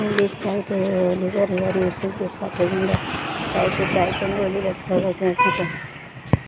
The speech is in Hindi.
English type liver liver usage के साथ है टाइप टाइप रखा हुआ है